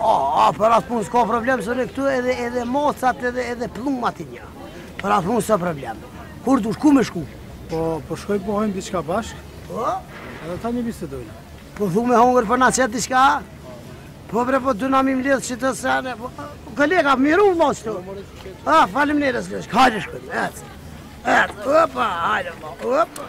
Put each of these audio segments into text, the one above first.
Aa, për atë punë s'ka problem, se ne këtu edhe, edhe macat edhe, edhe plummat i një. Për atë punë s'ka problem. Kur dush, ku me shku? Po, po shkoj po hajmë diçka bashkë. Po? Edhe ta një bisë të dojnë. Po du me hongër për na qëtë diçka? Po bre, po dy na mi mledhë që të sene. Po, po kolega, miru më mos të. A, faleminderit shumë, hajde shkojmë, etë. Etë, opa, hajde më, opa.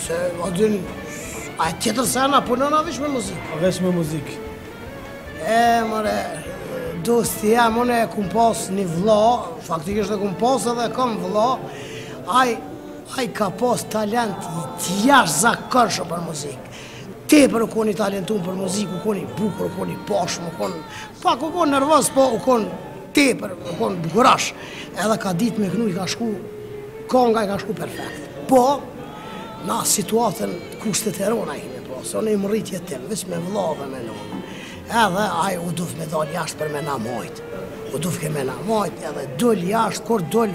Se, o dyn, a e tjetër se ana punon, a merresh me muzikë? A merresh me muzikë. E, more, dosti jem, unë e kum pas një vlla, faktikisht e kum pas edhe e kam vlla, aj, aj ka pas talent të jashtëzakonshëm për muzikë. Tepër u kon i talentum për muzikë, u kon i bukur, u kon i pashëm, u kon i Pak u konë nervoz, po u konë tepër, u konë bukurosh. Edhe ka ditë me knu i ka shku, konga i ka shku perfekt. Po, na situatën, kushtet e rona i kemi pas, unë jam rrit jetim, veç me vlla edhe me nonë. Edhe aj u duft me dalë jashtë për me na majtë. U dufke me na majtë, edhe dul jashtë, kur dul,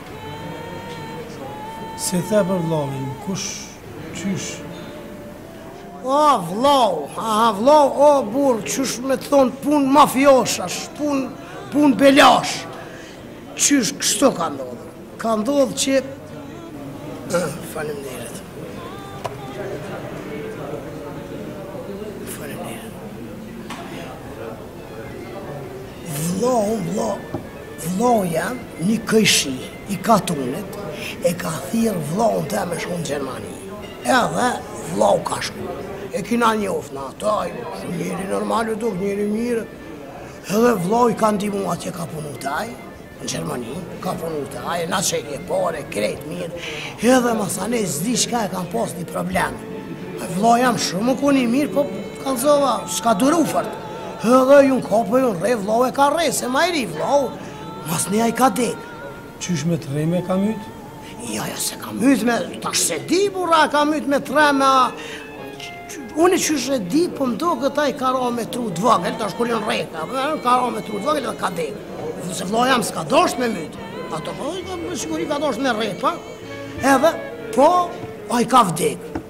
Si the për vllavin, kush, qysh? O vllau, aha vllau, o burr, qysh me të thon pun mafioshash, pun pun belash. Qysh kështu ka ndodhë? Ka ndodhë që Faleminderit. Faleminderit. Vllau, vllau. Vllau jem, një kojshi i katunit e ka thirr vllaun tem me shku në Gjermani edhe vllau ka shku e kina njoft na ato shumë, njeri normal u duk, njeri i mirë edhe vllau i ka ndimu atje ka punu te aj në Gjermani ka punu te aj na çojke pare krejt mirë edhe masanej s'di çka e kan pas një problem vllau jem shumë u kon i mirë po kanë zova s'ka duru fort Edhe jon kap, jon rre, vllau e ka rre se ma i ri vllau Masnej ai ka dek Qysh me të rreme e ka myt? Jo, jo, s'e ka myt me, tash s'e di burra, e ka myt me të rreme a Unë qysh e di, po më doket që i ka ra n'tru të vogël, t'u shku me rre, i ka ra n'tru të vogël dhe ka dek Se vllau jem s'ka dosht me myt A të po, i ka me shikuri ka dosht me rre pak Edhe, po, ai ka vdek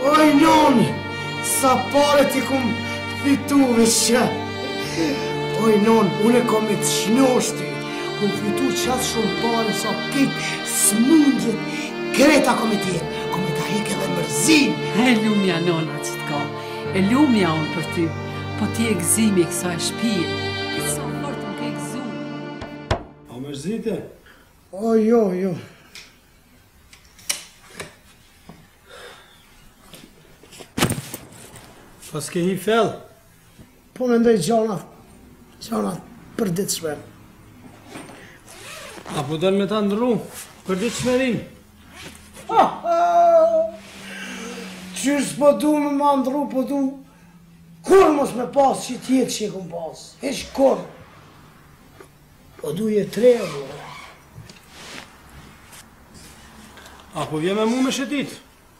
Oj, non, sa pare t'i kum fitu me shë. Oj, non, une kom me të shnoshë ty, kum fitu qatë shumë pare, sa këtë smundje krejt ta kom me ta hjekë, kom me ta hjekë edhe mërzinë. E, lumja, nona, që të E lumja unë për ty, po ti je gëzimi i kësaj shpije. Sa fort më ke gëzu. A mërzite? O jo, jo. Paske hi fell? Po mendoj gjana, gjana përditshme. A po don me ta ndrru përditshmërinë? Ha, ha. Qysh po du me ma ndru, po du Kur mos me pas çka tjetër që i kom pas Hiç kurrë Po du je tre e bu A po vje me mu me shetit